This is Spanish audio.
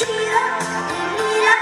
Mira, mira,